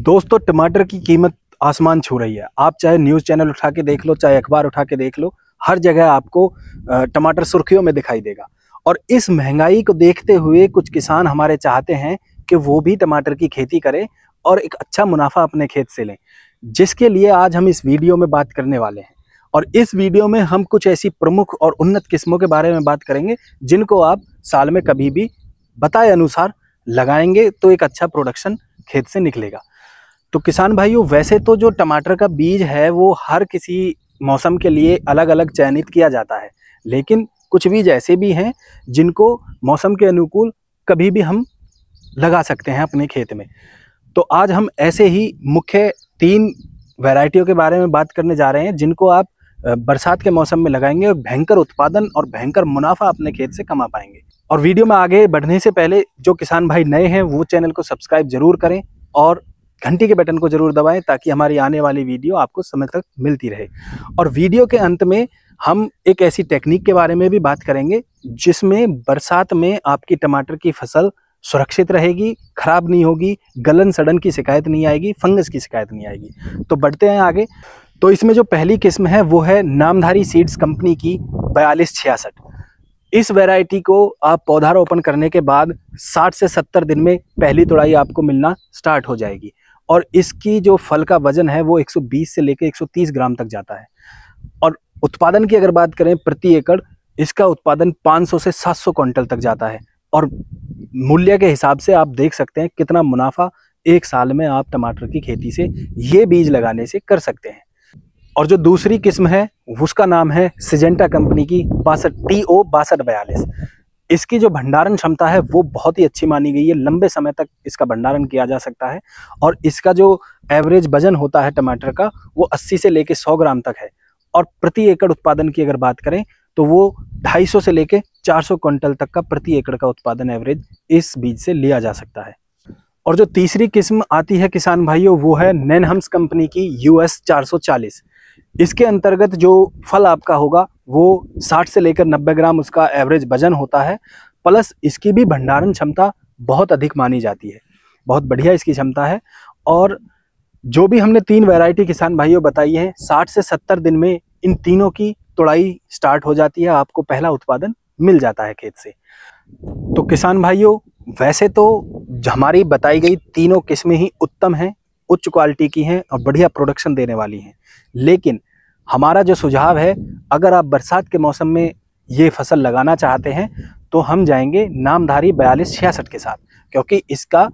दोस्तों, टमाटर की कीमत आसमान छू रही है। आप चाहे न्यूज़ चैनल उठा के देख लो, चाहे अखबार उठा के देख लो, हर जगह आपको टमाटर सुर्खियों में दिखाई देगा। और इस महँगाई को देखते हुए कुछ किसान हमारे चाहते हैं कि वो भी टमाटर की खेती करें और एक अच्छा मुनाफा अपने खेत से लें। जिसके लिए आज हम इस वीडियो में बात करने वाले हैं। और इस वीडियो में हम कुछ ऐसी प्रमुख और उन्नत किस्मों के बारे में बात करेंगे, जिनको आप साल में कभी भी, बताए अनुसार लगाएँगे तो एक अच्छा प्रोडक्शन खेत से निकलेगा। तो किसान भाइयों, वैसे तो जो टमाटर का बीज है, वो हर किसी मौसम के लिए अलग अलग चयनित किया जाता है। लेकिन कुछ बीज ऐसे भी हैं, जिनको मौसम के अनुकूल कभी भी हम लगा सकते हैं अपने खेत में। तो आज हम ऐसे ही मुख्य तीन वैरायटियों के बारे में बात करने जा रहे हैं, जिनको आप बरसात के मौसम में लगाएँगे और भयंकर उत्पादन और भयंकर मुनाफा अपने खेत से कमा पाएँगे। और वीडियो में आगे बढ़ने से पहले, जो किसान भाई नए हैं, वो चैनल को सब्सक्राइब ज़रूर करें और घंटी के बटन को ज़रूर दबाएँ ताकि हमारी आने वाली वीडियो आपको समय तक मिलती रहे। और वीडियो के अंत में हम एक ऐसी टेक्निक के बारे में भी बात करेंगे, जिसमें बरसात में आपकी टमाटर की फ़सल सुरक्षित रहेगी, खराब नहीं होगी, गलन सड़न की शिकायत नहीं आएगी, फंगस की शिकायत नहीं आएगी। तो बढ़ते हैं आगे। तो इसमें जो पहली किस्म है, वो है नामधारी सीड्स कंपनी की बयालीस छियासठ। इस वैरायटी को आप पौधारोपण करने के बाद 60 से 70 दिन में पहली तोड़ाई आपको मिलना स्टार्ट हो जाएगी। और इसकी जो फल का वज़न है वो 120 से लेकर 130 ग्राम तक जाता है। और उत्पादन की अगर बात करें प्रति एकड़, इसका उत्पादन 500 से 700 क्विंटल तक जाता है। और मूल्य के हिसाब से आप देख सकते हैं कितना मुनाफा एक साल में आप टमाटर की खेती से ये बीज लगाने से कर सकते हैं। और जो दूसरी किस्म है, उसका नाम है सिजेंटा कंपनी की बासठ, टी ओ बासठ बयालीस। इसकी जो भंडारण क्षमता है, वो बहुत ही अच्छी मानी गई है। लंबे समय तक इसका भंडारण किया जा सकता है और इसका जो एवरेज वज़न होता है टमाटर का, वो 80 से लेके 100 ग्राम तक है। और प्रति एकड़ उत्पादन की अगर बात करें तो वो 250 से लेके 400 क्विंटल तक का प्रति एकड़ का उत्पादन एवरेज इस बीज से लिया जा सकता है। और जो तीसरी किस्म आती है किसान भाइयों, वो है नैनहम्स कंपनी की यू एस इसके अंतर्गत जो फल आपका होगा वो 60 से लेकर 90 ग्राम उसका एवरेज वज़न होता है प्लस इसकी भी भंडारण क्षमता बहुत अधिक मानी जाती है। बहुत बढ़िया इसकी क्षमता है। और जो भी हमने तीन वैरायटी किसान भाइयों बताई है 60 से 70 दिन में इन तीनों की तोड़ाई स्टार्ट हो जाती है, आपको पहला उत्पादन मिल जाता है खेत से। तो किसान भाइयों, वैसे तो हमारी बताई गई तीनों किस्में ही उत्तम हैं, उच्च क्वालिटी की हैं और बढ़िया प्रोडक्शन देने वाली हैं। लेकिन हमारा जो सुझाव है, अगर आप बरसात के मौसम में ये फ़सल लगाना चाहते हैं तो हम जाएँगे नामधारी बयालीस छियासठ के साथ, क्योंकि इसका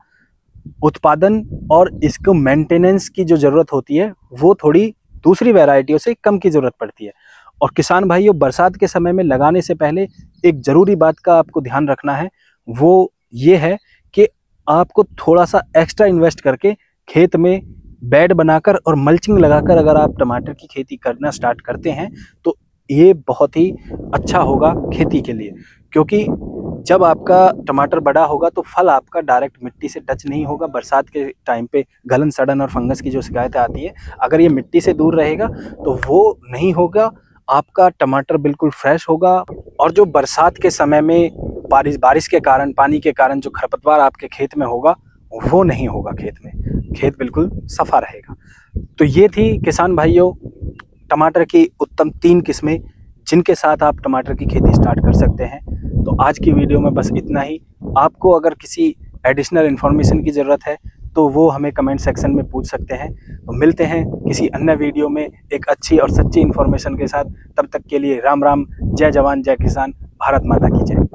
उत्पादन और इसको मेंटेनेंस की जो ज़रूरत होती है, वो थोड़ी दूसरी वैरायटियों से कम की ज़रूरत पड़ती है। और किसान भाइयों, बरसात के समय में लगाने से पहले एक ज़रूरी बात का आपको ध्यान रखना है, वो ये है कि आपको थोड़ा सा एक्स्ट्रा इन्वेस्ट करके खेत में बेड बनाकर और मल्चिंग लगाकर अगर आप टमाटर की खेती करना स्टार्ट करते हैं तो ये बहुत ही अच्छा होगा खेती के लिए। क्योंकि जब आपका टमाटर बड़ा होगा तो फल आपका डायरेक्ट मिट्टी से टच नहीं होगा। बरसात के टाइम पे गलन, सड़न और फंगस की जो शिकायतें आती है, अगर ये मिट्टी से दूर रहेगा तो वो नहीं होगा। आपका टमाटर बिल्कुल फ्रेश होगा और जो बरसात के समय में बारिश बारिश के कारण, पानी के कारण जो खरपतवार आपके खेत में होगा, वो नहीं होगा खेत में। खेत बिल्कुल सफ़ा रहेगा। तो ये थी किसान भाइयों, टमाटर की उत्तम तीन किस्में, जिनके साथ आप टमाटर की खेती स्टार्ट कर सकते हैं। तो आज की वीडियो में बस इतना ही। आपको अगर किसी एडिशनल इन्फॉर्मेशन की ज़रूरत है तो वो हमें कमेंट सेक्शन में पूछ सकते हैं। तो मिलते हैं किसी अन्य वीडियो में एक अच्छी और सच्ची इन्फॉर्मेशन के साथ। तब तक के लिए राम राम, जय जवान, जय किसान, भारत माता की जय।